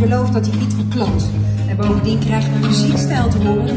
beloofd dat hij niet verkloot. En bovendien krijgt mijn een muziekstijl te horen